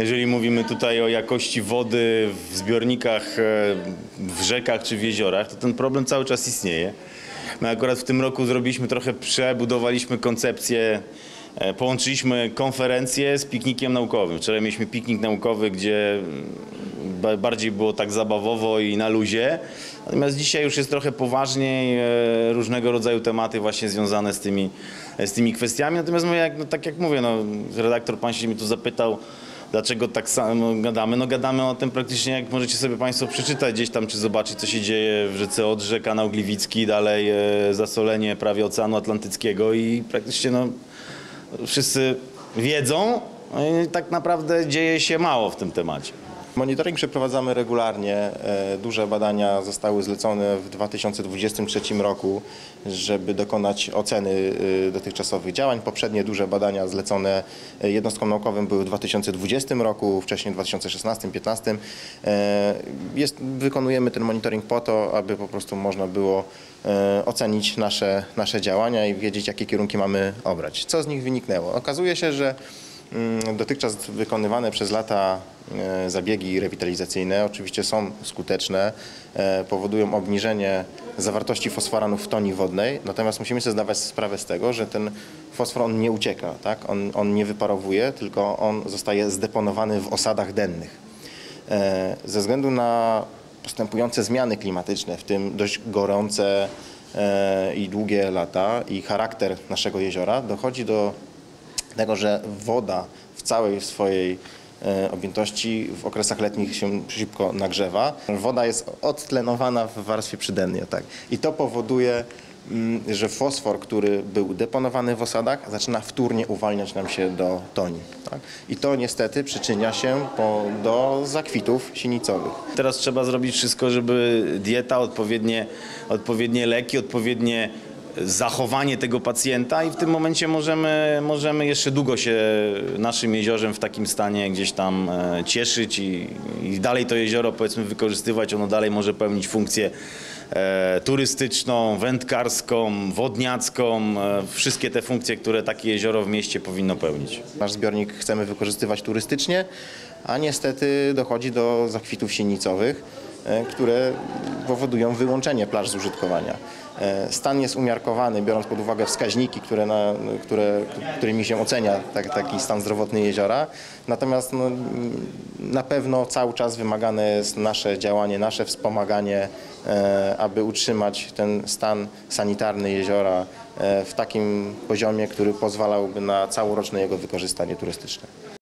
jeżeli mówimy tutaj o jakości wody w zbiornikach, e, w rzekach czy w jeziorach, to ten problem cały czas istnieje. My akurat w tym roku zrobiliśmy trochę, przebudowaliśmy koncepcję, e, połączyliśmy konferencję z piknikiem naukowym. Wczoraj mieliśmy piknik naukowy, gdzie mm, ba- bardziej było tak zabawowo i na luzie. Natomiast dzisiaj już jest trochę poważniej, e, różnego rodzaju tematy właśnie związane z tymi, z tymi kwestiami. Natomiast no, tak jak mówię, no, redaktor pan się mnie tu zapytał, dlaczego tak samo gadamy. No gadamy o tym praktycznie, jak możecie sobie Państwo przeczytać gdzieś tam, czy zobaczyć, co się dzieje w rzece Odrze, kanał Gliwicki, dalej e, zasolenie prawie Oceanu Atlantyckiego i praktycznie no, wszyscy wiedzą, no i tak naprawdę dzieje się mało w tym temacie. Monitoring przeprowadzamy regularnie. E, Duże badania zostały zlecone w 2023 roku, żeby dokonać oceny e, dotychczasowych działań. Poprzednie duże badania zlecone e, jednostkom naukowym były w 2020 roku, wcześniej w 2016-2015. E, Jest, wykonujemy ten monitoring po to, aby po prostu można było ocenić nasze, nasze działania i wiedzieć, jakie kierunki mamy obrać. Co z nich wyniknęło? Okazuje się, że Dotychczas wykonywane przez lata e, zabiegi rewitalizacyjne oczywiście są skuteczne, e, powodują obniżenie zawartości fosforanów w toni wodnej, natomiast musimy sobie zdawać sprawę z tego, że ten fosfor on nie ucieka, tak? on, on nie wyparowuje, tylko on zostaje zdeponowany w osadach dennych. E, Ze względu na postępujące zmiany klimatyczne, w tym dość gorące i długie lata i charakter naszego jeziora, dochodzi do tego, że woda w całej swojej e, objętości w okresach letnich się szybko nagrzewa. Woda jest odtlenowana w warstwie przydennej. Tak? I to powoduje, mm, że fosfor, który był deponowany w osadach, zaczyna wtórnie uwalniać nam się do toni. Tak? I to niestety przyczynia się po, do zakwitów sinicowych. Teraz trzeba zrobić wszystko, żeby dieta, odpowiednie, odpowiednie leki, odpowiednie zachowanie tego pacjenta i w tym momencie możemy, możemy jeszcze długo się naszym jeziorem w takim stanie gdzieś tam e, cieszyć i, i dalej to jezioro powiedzmy wykorzystywać. Ono dalej może pełnić funkcję turystyczną, wędkarską, wodniacką, e, wszystkie te funkcje, które takie jezioro w mieście powinno pełnić. Nasz zbiornik chcemy wykorzystywać turystycznie, a niestety dochodzi do zakwitów sinicowych, e, które powodują wyłączenie plaż z użytkowania. E, Stan jest umiarkowany, biorąc pod uwagę wskaźniki, które na, które, którymi się ocenia tak, taki stan zdrowotny jeziora. Natomiast no, na pewno cały czas wymagane jest nasze działanie, nasze wspomaganie, e, aby utrzymać ten stan sanitarny jeziora e, w takim poziomie, który pozwalałby na całoroczne jego wykorzystanie turystyczne.